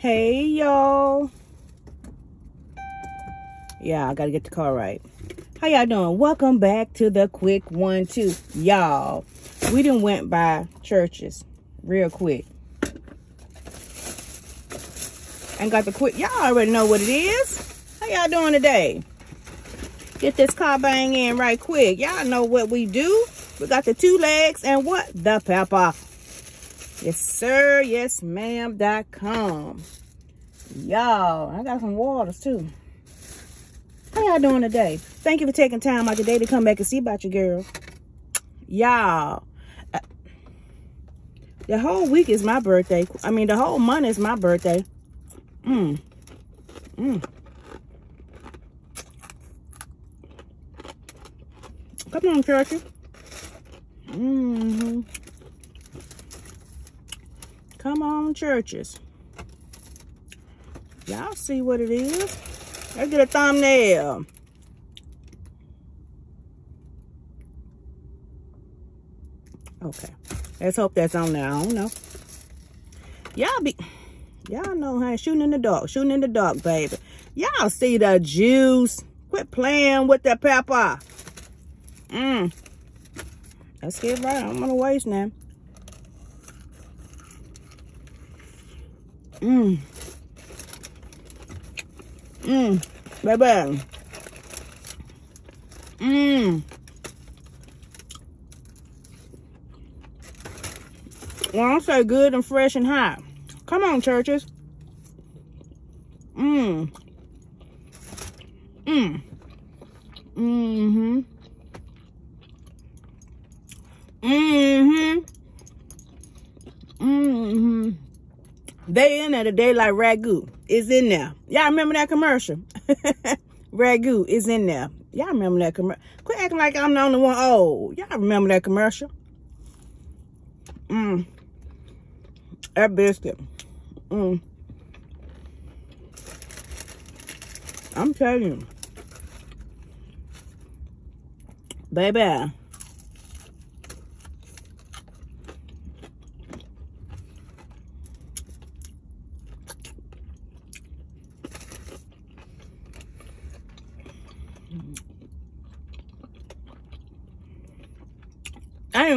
Hey, y'all. Yeah, I gotta get the car right. How y'all doing? Welcome back to the quick one, two. Y'all, we done went by churches real quick. And got the quick, y'all already know what it is. How y'all doing today? Get this car bang in right quick. Y'all know what we do. We got the two legs and what? The pepper. Yes, sir. Yes, ma'am. Dot com. Y'all, I got some waters too. How y'all doing today? Thank you for taking time out your day to come back and see about your girl. Y'all, uh, the whole week is my birthday. I mean, the whole month is my birthday. Mmm. Mmm. Come on, churchy. Mm-hmm. Come on, churches. Y'all see what it is. Let's get a thumbnail. Okay. Let's hope that's on there. I don't know. Y'all be... Y'all know how shooting in the dark. Shooting in the dark, baby. Y'all see the juice. Quit playing with the pepper. Mmm. Let's get right. I'm gonna waste now. Mmm. Mmm. Baby. Mmm. When I say good and fresh and hot. Come on, churches. Mmm. Mmm. Mm-hmm. Mm-hmm. Mm-hmm. They in there today like ragu. Is in there. Y'all remember that commercial? ragu is in there. Y'all remember that commercial? Quit acting like I'm the only one old. Y'all remember that commercial? Mmm. That biscuit. Mmm. I'm telling you. Baby.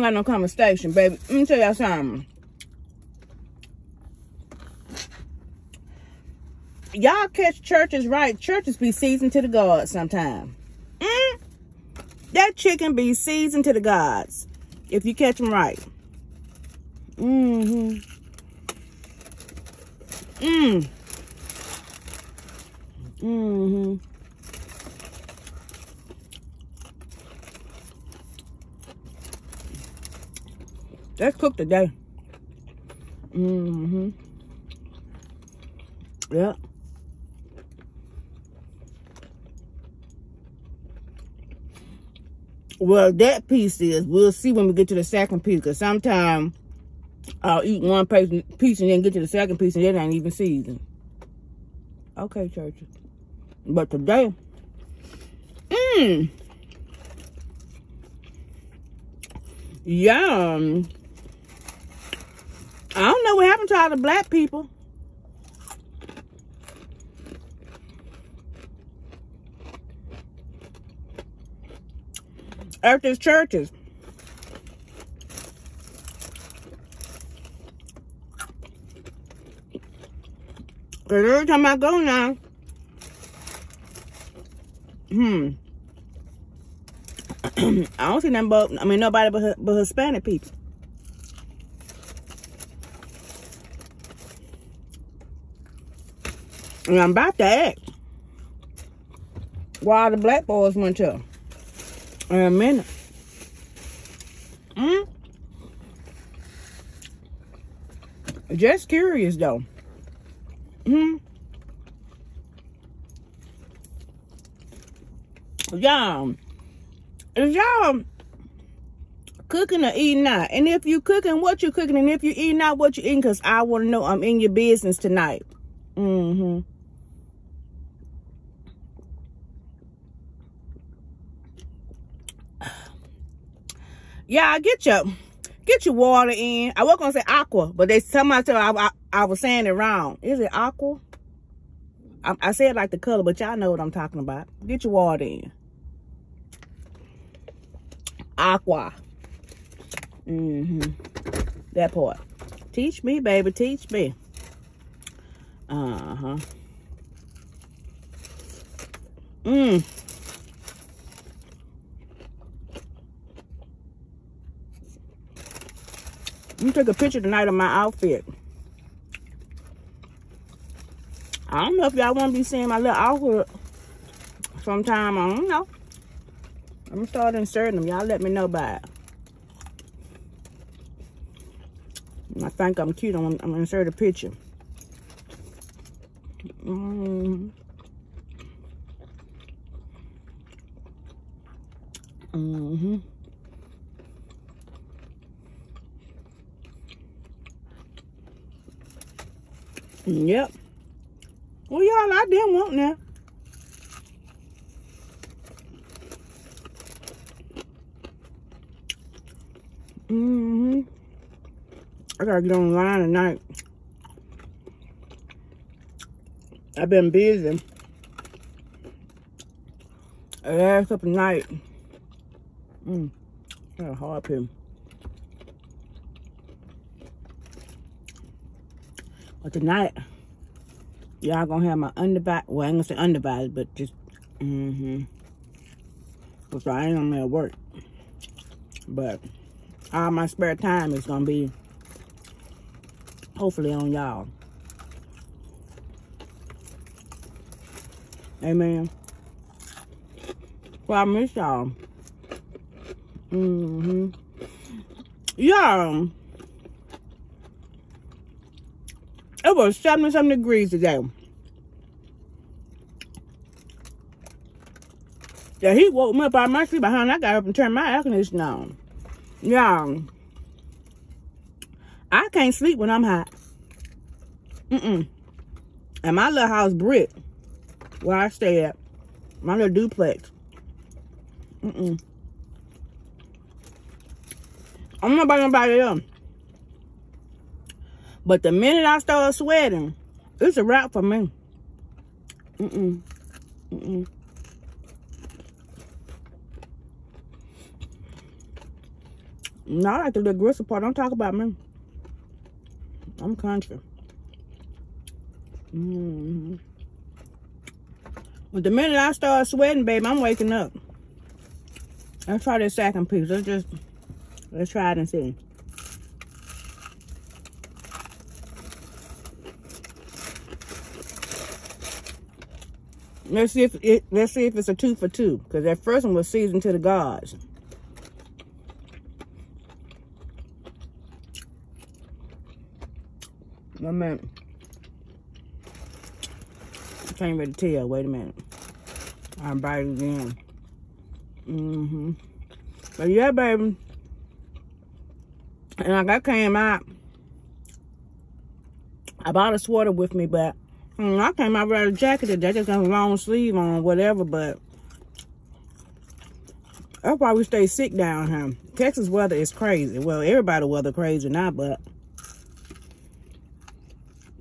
Got no conversation, baby. Let me tell y'all something. Y'all catch churches right. Churches be seasoned to the gods sometime. Mm? That chicken be seasoned to the gods. If you catch them right. Mm-hmm. Mm. Mm-hmm. Let's cook today. Mm-hmm. Yeah. Well, that piece is, we'll see when we get to the second piece, because sometimes I'll eat one piece and then get to the second piece and it ain't even seasoned. Okay, church. But today, mmm, yum. I don't know what happened to all the black people. These churches. Because every time I go now, hmm, I don't see nothing but, I mean, nobody but, but Hispanic people. And I'm about to ask why the black boys went to in a minute. Hmm? Just curious though. Hmm. Y'all, is y'all cooking or eating out? And if you cooking, what you cooking? And if you eating out, what you eating? Because I want to know I'm in your business tonight. Mm-hmm. Yeah, get your get your water in. I was gonna say aqua, but they somebody tell I, I I was saying it wrong. Is it aqua? I, I said like the color, but y'all know what I'm talking about. Get your water in. Aqua. Mm-hmm. That part. Teach me, baby. Teach me. Uh-huh. Mmm. Let took a picture tonight of my outfit. I don't know if y'all want to be seeing my little outfit sometime. I don't know. I'm going to start inserting them. Y'all let me know by it. I think I'm cute. I'm, I'm going to insert a picture. Mm. Mm-hmm. Yep. Well, y'all, I didn't want that. Mm-hmm. I gotta get online tonight. I've been busy. Last couple night. Mm. Got a hard pin. But tonight, y'all gonna have my underbite. well, I ain't gonna say underbite, but just, mm-hmm. Because I ain't gonna at work. But all my spare time is gonna be hopefully on y'all. Amen. Well, I miss y'all. Mm-hmm. Yeah. It was 70 something degrees today. The heat woke me up out of my sleep behind. I got up and turned my air conditioner on. Yeah. I can't sleep when I'm hot. Mm-mm. And my little house brick, where I stay at, my little duplex. Mm-mm. I'm not about nobody else. But the minute I start sweating, it's a wrap for me. Mm-mm. Mm-mm. Not like the little gristle part. Don't talk about me. I'm country. Mm -hmm. But the minute I start sweating, babe, I'm waking up. Let's try this second piece. Let's just, let's try it and see. Let's see if it, let's see if it's a two for two. Because that first one was seasoned to the gods. I mean, I can't really tell. Wait a minute. I'll bite it again. Mm-hmm. But yeah, baby. And like I came out, I bought a sweater with me, but I came out without a jacket today. just got a long sleeve on, whatever, but that's why we stay sick down here. Texas weather is crazy. Well, everybody weather crazy now, but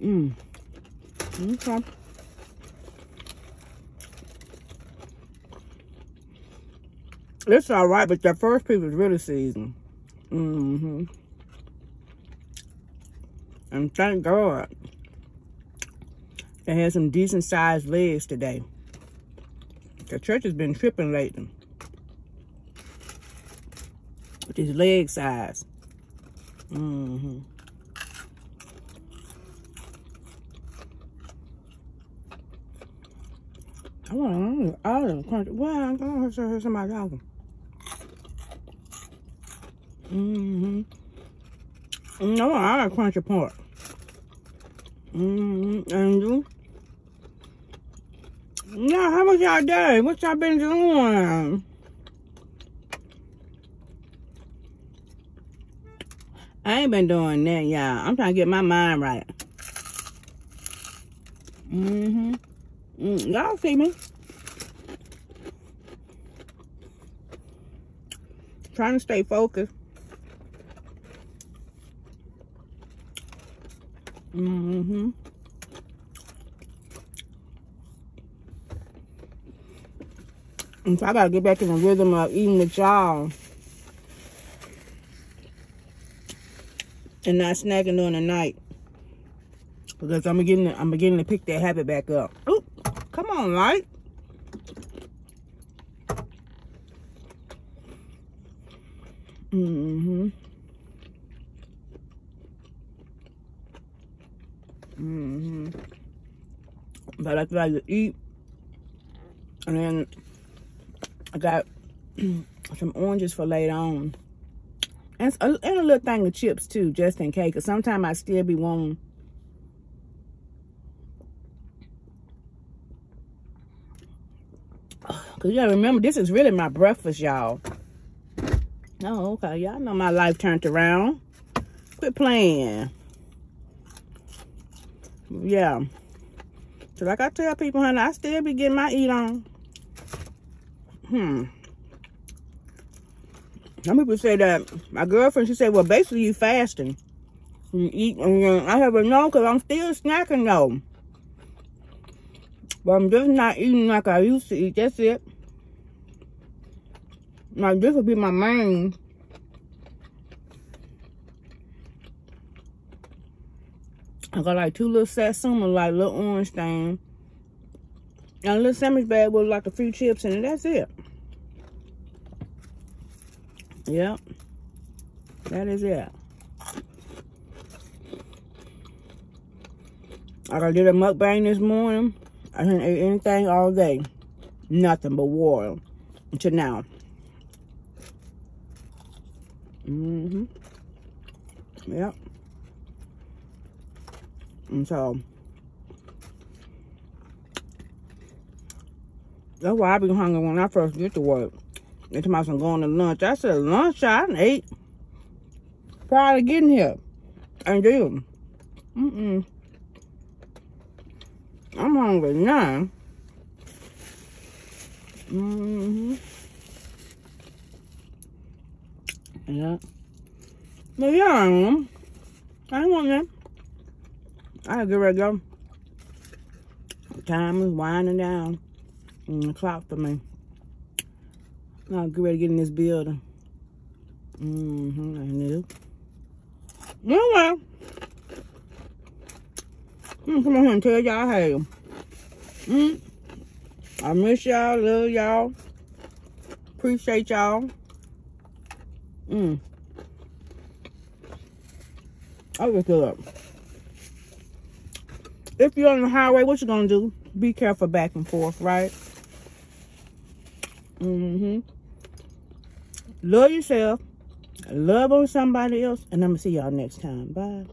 mm. Okay. It's all right, but that first piece was really seasoned. Mm-hmm. And thank God. It had some decent sized legs today. The church has been tripping lately. With his leg size. Mm-hmm. I want to all of crunch. Well, I'm going to hear somebody talking. Mm-hmm. No, I like crunchy pork. Mm-hmm. And? Yeah, how was y'all day? What y'all been doing? I ain't been doing that, y'all. I'm trying to get my mind right. Mm-hmm. Mm, y'all see me. Trying to stay focused. Mm-hmm. And so I gotta get back in the rhythm of eating with y'all. And not snacking during the night. Because I'm beginning to, I'm beginning to pick that habit back up. Oop, come on? Mm-hmm. Mm-hmm. But I like to eat. And then I got some oranges for later on. And, and a little thing of chips too, just in case. Because sometimes I still be wanting Cause gotta remember, this is really my breakfast, y'all. Oh, okay. Y'all know my life turned around. Quit playing. Yeah. So like I tell people, honey, I still be getting my eat on. Hmm. Some people say that my girlfriend, she said, well, basically you fasting. You eat, and I have a no, because I'm still snacking though. But I'm just not eating like I used to eat. That's it. Like this would be my main. I got like two little satsuma, like little orange thing. And a little sandwich bag with like a few chips in it. That's it. Yep. That is it. I did a mukbang this morning. I didn't eat anything all day. Nothing but water. Until now. Mm-hmm. Yep. And so that's why I be hungry when I first get to work. They told me I was going to lunch. I said, lunch? I ate prior to getting here. And then, mm-mm. I'm hungry now. Mm-hmm. Yeah. But yeah, I am. I want that. I get ready to go. Time is winding down. And the clock for me. I'll get ready to get in this building. Mm-hmm, I knew. Anyway. I'm come on here and tell y'all hey. Mm, I miss y'all, love y'all. Appreciate y'all. Mm. I look it up. If you're on the highway, what you gonna do? Be careful back and forth, right? Mm-hmm. Love yourself. Love on somebody else. And I'm gonna see y'all next time. Bye.